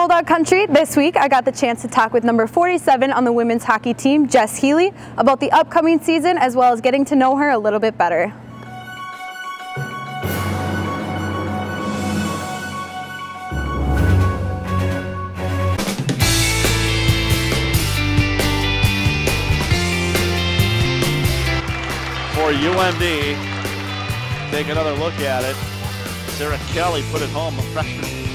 Bulldog Country, this week I got the chance to talk with number 47 on the women's hockey team, Jess Healey, about the upcoming season as well as getting to know her a little bit better. For UMD, take another look at it. Sarah Kelly put it home, a freshman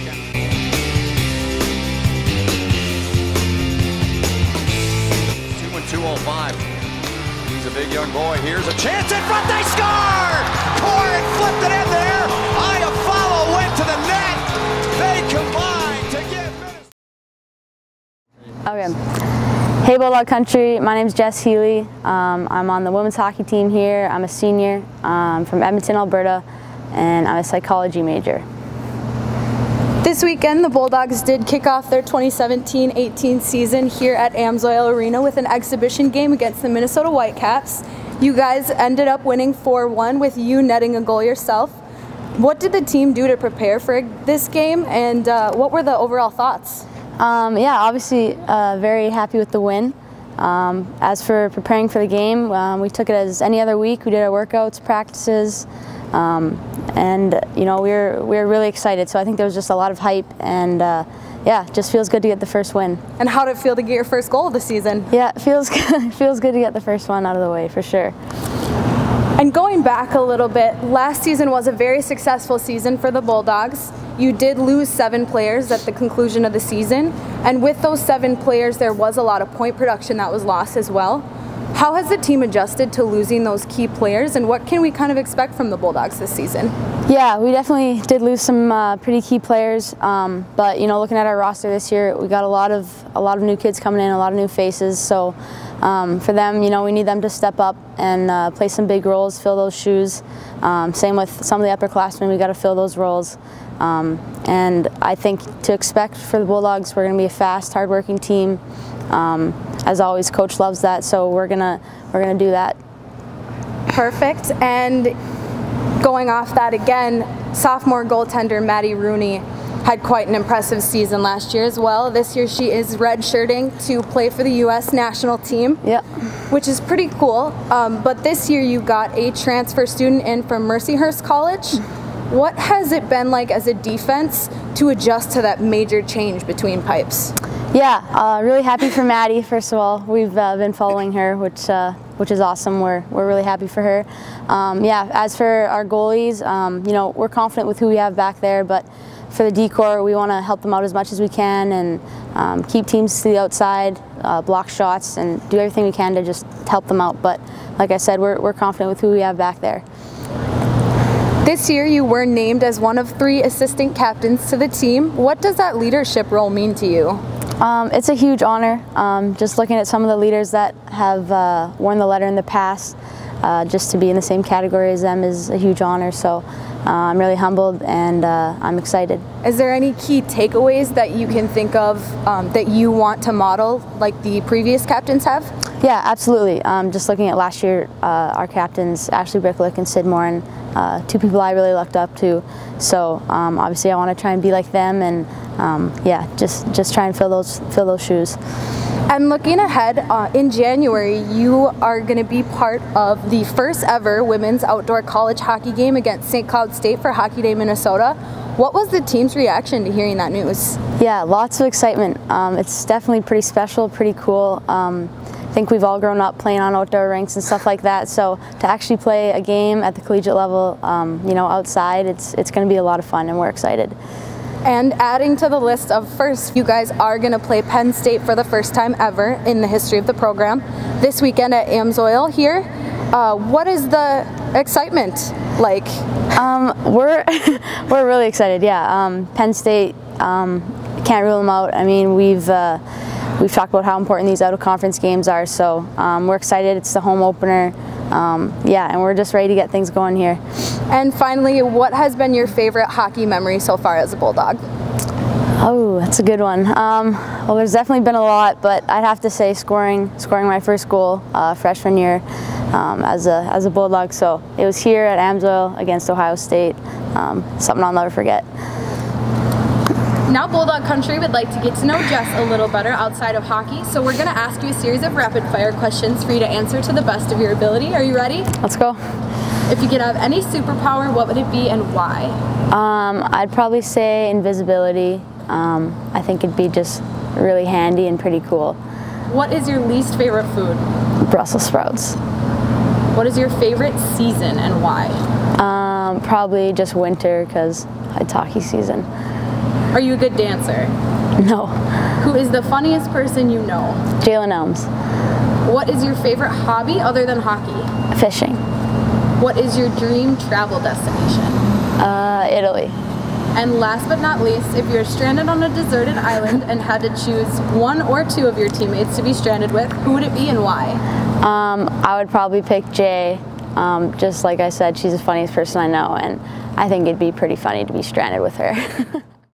big young boy. Here's a chance in front. They score! Flipped it in there. Went to the net. They combined to give Okay. Hey Bulldog Country, my name is Jess Healey. Um, I'm on the women's hockey team here. I'm a senior um, from Edmonton, Alberta, and I'm a psychology major. This weekend, the Bulldogs did kick off their 2017-18 season here at Amsoil Arena with an exhibition game against the Minnesota Whitecaps. You guys ended up winning 4-1 with you netting a goal yourself. What did the team do to prepare for this game, and uh, what were the overall thoughts? Um, yeah, obviously uh, very happy with the win. Um, as for preparing for the game, um, we took it as any other week. We did our workouts, practices, um, and you know we are we were really excited. So I think there was just a lot of hype, and uh, yeah, just feels good to get the first win. And how did it feel to get your first goal of the season? Yeah, it feels good. feels good to get the first one out of the way for sure. And going back a little bit, last season was a very successful season for the Bulldogs. You did lose seven players at the conclusion of the season, and with those seven players, there was a lot of point production that was lost as well. How has the team adjusted to losing those key players, and what can we kind of expect from the Bulldogs this season? Yeah, we definitely did lose some uh, pretty key players, um, but you know, looking at our roster this year, we got a lot of a lot of new kids coming in, a lot of new faces. So um, for them, you know, we need them to step up and uh, play some big roles, fill those shoes. Um, same with some of the upperclassmen, we got to fill those roles. Um, and I think to expect for the Bulldogs, we're going to be a fast, hardworking team. Um, as always, coach loves that, so we're gonna we're gonna do that. Perfect. And going off that again, sophomore goaltender Maddie Rooney had quite an impressive season last year as well. This year she is redshirting to play for the U.S. national team. Yep. Which is pretty cool. Um, but this year you got a transfer student in from Mercyhurst College. What has it been like as a defense to adjust to that major change between pipes? Yeah, uh, really happy for Maddie. First of all, we've uh, been following her, which uh, which is awesome. We're we're really happy for her. Um, yeah, as for our goalies, um, you know, we're confident with who we have back there, but for the D corps, we want to help them out as much as we can and um, keep teams to the outside, uh, block shots, and do everything we can to just help them out. But like I said, we're we're confident with who we have back there. This year you were named as one of three assistant captains to the team. What does that leadership role mean to you? Um, it's a huge honor. Um, just looking at some of the leaders that have uh, worn the letter in the past, uh, just to be in the same category as them is a huge honor. So uh, I'm really humbled and uh, I'm excited. Is there any key takeaways that you can think of um, that you want to model like the previous captains have? Yeah, absolutely. Um, just looking at last year, uh, our captains, Ashleigh Brykaliuk and Sid Morin, uh, two people I really looked up to. So um, obviously I want to try and be like them and um, yeah, just, just try and fill those, fill those shoes. And looking ahead, uh, in January, you are going to be part of the first ever women's outdoor college hockey game against St. Cloud State for Hockey Day Minnesota. What was the team's reaction to hearing that news? Yeah, lots of excitement. Um, it's definitely pretty special, pretty cool. Um, I think we've all grown up playing on outdoor rinks and stuff like that. So to actually play a game at the collegiate level, um, you know, outside, it's it's going to be a lot of fun, and we're excited. And adding to the list of first, you guys are going to play Penn State for the first time ever in the history of the program this weekend at Amsoil here. Uh, what is the excitement like? Um, we're we're really excited. Yeah, um, Penn State um, can't rule them out. I mean, we've uh, we've talked about how important these out of conference games are. So um, we're excited. It's the home opener. Um, yeah, and we're just ready to get things going here. And finally, what has been your favorite hockey memory so far as a Bulldog? Oh, that's a good one. Um, well, there's definitely been a lot, but I'd have to say scoring, scoring my first goal uh, freshman year um, as a as a Bulldog. So it was here at Amsoil against Ohio State. Um, something I'll never forget. Now Bulldog Country would like to get to know Jess a little better outside of hockey, so we're going to ask you a series of rapid fire questions for you to answer to the best of your ability. Are you ready? Let's go. If you could have any superpower, what would it be and why? Um, I'd probably say invisibility. Um, I think it'd be just really handy and pretty cool. What is your least favorite food? Brussels sprouts. What is your favorite season and why? Um, probably just winter because it's hockey season. Are you a good dancer? No. Who is the funniest person you know? Jalyn Elmes. What is your favorite hobby other than hockey? Fishing. What is your dream travel destination? Uh, Italy. And last but not least, if you're stranded on a deserted island and had to choose one or two of your teammates to be stranded with, who would it be and why? Um, I would probably pick Jay. Um, just like I said, she's the funniest person I know, and I think it'd be pretty funny to be stranded with her.